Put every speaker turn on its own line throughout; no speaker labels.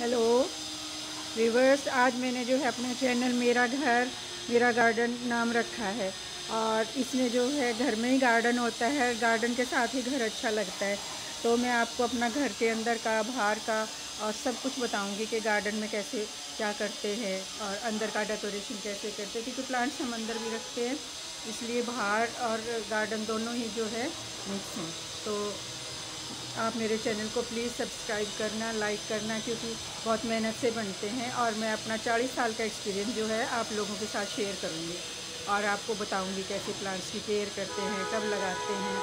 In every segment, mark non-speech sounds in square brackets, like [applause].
Hello. Viewers, आज मैंने जो है अपने चैनल मेरा घर, मेरा गार्डन नाम रखा है और इसमें जो है घर में ही गार्डन होता है, गार्डन के साथ ही घर अच्छा लगता है। तो मैं आपको अपना घर के अंदर का, बाहर का और सब कुछ बताऊँगी कि गार्डन में कैसे, क्या करते हैं और अंदर का डेकोरेशन कैसे करते हैं, क्योंकि प्लांट्स हम अंदर भी रखते हैं, इसलिए बाहर और गार्डन दोनों ही जो है मिक्स हैं। तो आप मेरे चैनल को प्लीज़ सब्सक्राइब करना, लाइक करना, क्योंकि बहुत मेहनत से बनते हैं और मैं अपना 40 साल का एक्सपीरियंस जो है आप लोगों के साथ शेयर करूँगी। और आपको बताऊँगी कैसे प्लांट्स की केयर करते हैं, कब लगाते हैं।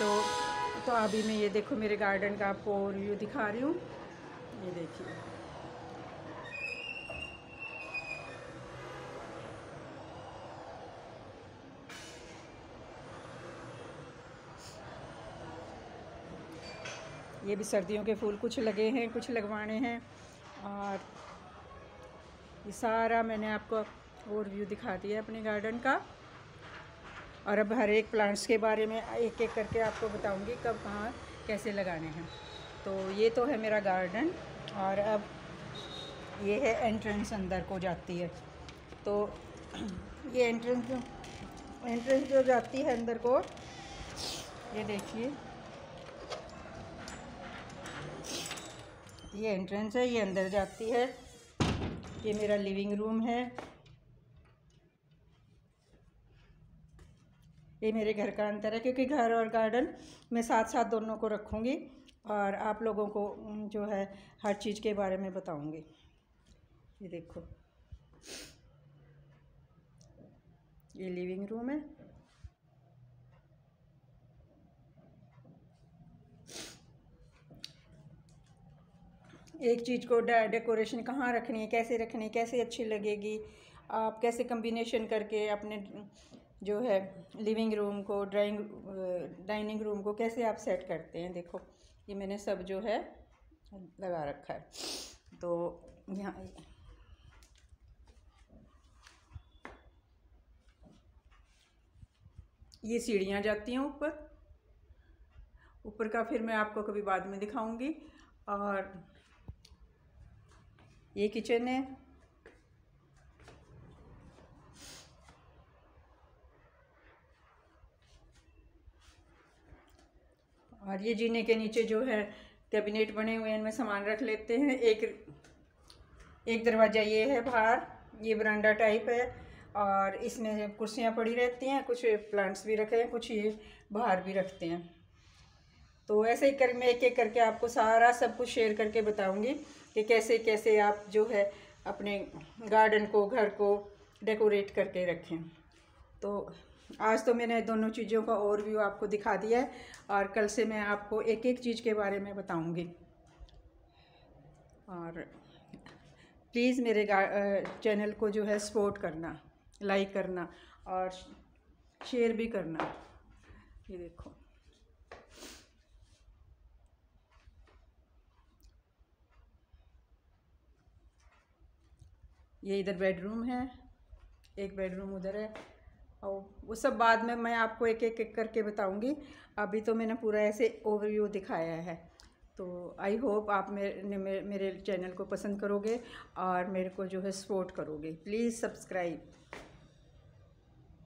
तो तो अभी मैं ये देखो मेरे गार्डन का आपको व्यू दिखा रही हूँ। ये देखिए। ये भी सर्दियों के फूल कुछ लगे हैं, कुछ लगवाने हैं। और ये सारा मैंने आपको ओवरव्यू दिखा दिया अपने गार्डन का। और अब हर एक प्लांट्स के बारे में एक एक करके आपको बताऊँगी कब, कहाँ, कैसे लगाने हैं। तो ये तो है मेरा गार्डन और अब ये है एंट्रेंस अंदर को जाती है। तो [clears throat] ये एंट्रेंस जो एंट्रेंस जो जाती है अंदर को, ये देखिए। ये एंट्रेंस है, ये अंदर जाती है। ये मेरा लिविंग रूम है। ये मेरे घर का अंतर है, क्योंकि घर और गार्डन मैं साथ साथ दोनों को रखूँगी और आप लोगों को जो है, हर चीज़ के बारे में बताऊँगी। ये देखो। ये लिविंग रूम है। एक चीज़ को डेकोरेशन कहाँ रखनी है, कैसे रखनी है, कैसे अच्छी लगेगी, आप कैसे कम्बिनेशन करके अपने, जो है लिविंग रूम को ड्राइंग डाइनिंग रूम को कैसे आप सेट करते हैं, देखो, ये मैंने सब जो है, लगा रखा है। तो यहाँ, ये सीढ़ियाँ जाती हैं ऊपर। ऊपर का फिर मैं आपको कभी बाद में दिखाऊँगी। और ये किचन है। और ये जीने के नीचे जो है कैबिनेट बने हुए हैं, इनमें सामान रख लेते हैं। एक एक दरवाज़ा ये है बाहर, ये बरांडा टाइप है। और इसमें कुर्सियाँ पड़ी रहती हैं, कुछ प्लांट्स भी रखे हैं, कुछ ये बाहर भी रखते हैं। तो ऐसे ही कर, मैं एक एक करके आपको सारा सब कुछ शेयर करके बताऊँगी कि कैसे कैसे आप जो है अपने गार्डन को, घर को डेकोरेट करके रखें। तो आज तो मैंने दोनों चीज़ों का और व्यू आपको दिखा दिया है और कल से मैं आपको एक एक चीज़ के बारे में बताऊँगी। और प्लीज़ मेरे चैनल को जो है सपोर्ट करना लाइक करना और शेयर भी करना। ये देखो। ये इधर बेडरूम है, एक बेडरूम उधर है, और वो सब बाद में मैं आपको एक एक एक करके बताऊँगी। अभी तो मैंने पूरा ऐसे ओवरव्यू दिखाया है। तो आई होप आप मेरे मेरे चैनल को पसंद करोगे और मेरे को जो है सपोर्ट करोगे। Please subscribe